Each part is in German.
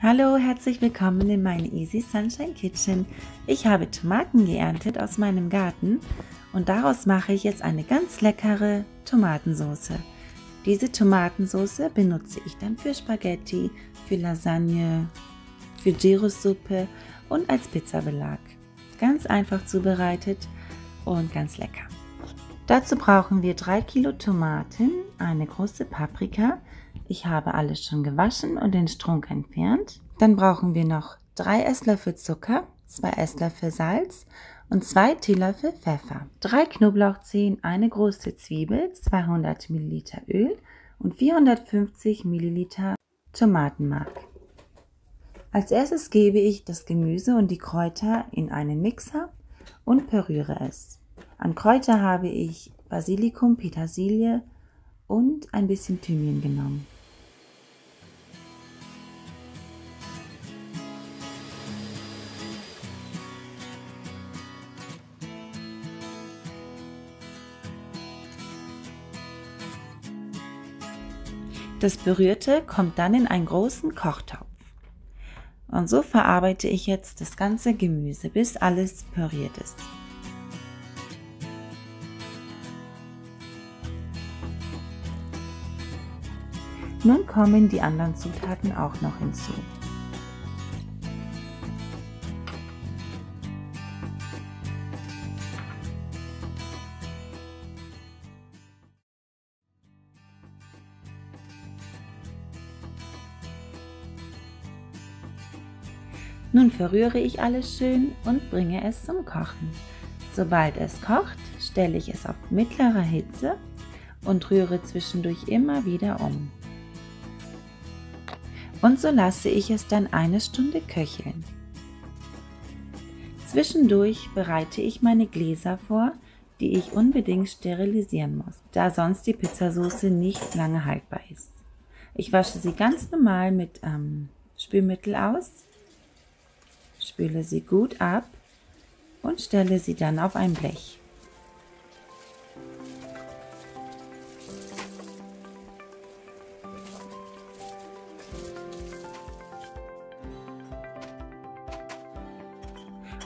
Hallo, herzlich willkommen in meine Easy Sunshine Kitchen. Ich habe Tomaten geerntet aus meinem Garten und daraus mache ich jetzt eine ganz leckere Tomatensauce. Diese Tomatensauce benutze ich dann für Spaghetti, für Lasagne, für Gyrosuppe und als Pizzabelag. Ganz einfach zubereitet und ganz lecker. Dazu brauchen wir 3 Kilo Tomaten, eine große Paprika, ich habe alles schon gewaschen und den Strunk entfernt. Dann brauchen wir noch 3 Esslöffel Zucker, 2 Esslöffel Salz und 2 Teelöffel Pfeffer, 3 Knoblauchzehen, eine große Zwiebel, 200 ml Öl und 450 ml Tomatenmark. Als erstes gebe ich das Gemüse und die Kräuter in einen Mixer und püriere es. An Kräuter habe ich Basilikum, Petersilie und ein bisschen Thymian genommen. Das Berührte kommt dann in einen großen Kochtopf. Und so verarbeite ich jetzt das ganze Gemüse, bis alles püriert ist. Nun kommen die anderen Zutaten auch noch hinzu. Nun verrühre ich alles schön und bringe es zum Kochen. Sobald es kocht, stelle ich es auf mittlerer Hitze und rühre zwischendurch immer wieder um. Und so lasse ich es dann eine Stunde köcheln. Zwischendurch bereite ich meine Gläser vor, die ich unbedingt sterilisieren muss, da sonst die Pizzasauce nicht lange haltbar ist. Ich wasche sie ganz normal mit ähm, Spülmittel aus spüle sie gut ab und stelle sie dann auf ein Blech.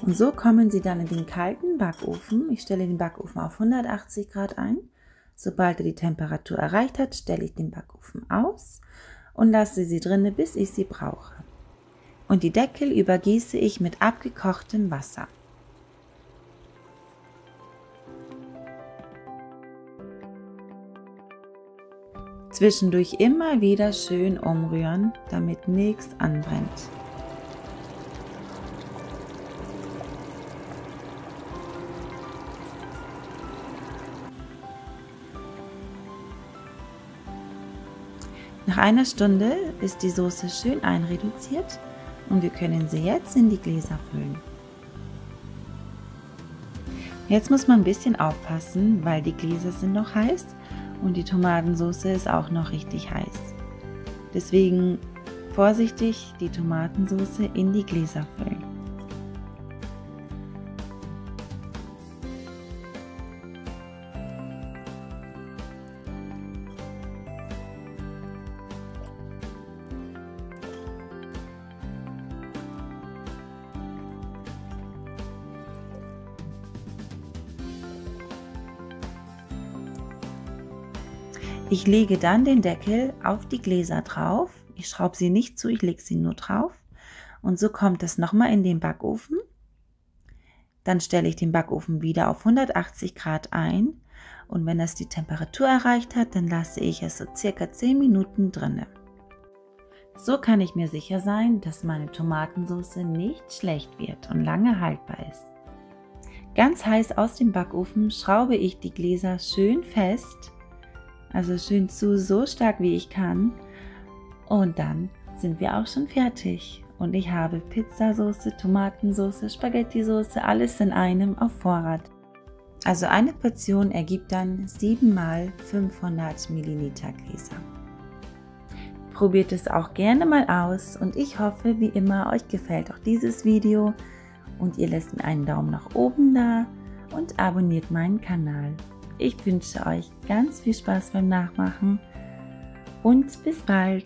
Und so kommen sie dann in den kalten Backofen. Ich stelle den Backofen auf 180 Grad ein. Sobald er die Temperatur erreicht hat, stelle ich den Backofen aus und lasse sie drinne, bis ich sie brauche und die Deckel übergieße ich mit abgekochtem Wasser. Zwischendurch immer wieder schön umrühren, damit nichts anbrennt. Nach einer Stunde ist die Soße schön einreduziert und wir können sie jetzt in die Gläser füllen. Jetzt muss man ein bisschen aufpassen, weil die Gläser sind noch heiß und die Tomatensauce ist auch noch richtig heiß. Deswegen vorsichtig die Tomatensauce in die Gläser füllen. Ich lege dann den Deckel auf die Gläser drauf. Ich schraube sie nicht zu, ich lege sie nur drauf. Und so kommt es nochmal in den Backofen. Dann stelle ich den Backofen wieder auf 180 Grad ein. Und wenn es die Temperatur erreicht hat, dann lasse ich es so circa 10 Minuten drinne. So kann ich mir sicher sein, dass meine Tomatensauce nicht schlecht wird und lange haltbar ist. Ganz heiß aus dem Backofen schraube ich die Gläser schön fest also schön zu, so stark wie ich kann. Und dann sind wir auch schon fertig. Und ich habe Pizzasauce, Tomatensauce, Spaghetti-Sauce, alles in einem auf Vorrat. Also eine Portion ergibt dann 7 mal 500 Milliliter Gläser. Probiert es auch gerne mal aus und ich hoffe, wie immer, euch gefällt auch dieses Video und ihr lasst mir einen Daumen nach oben da und abonniert meinen Kanal. Ich wünsche euch ganz viel Spaß beim Nachmachen und bis bald.